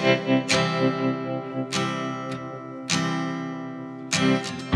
Thank you.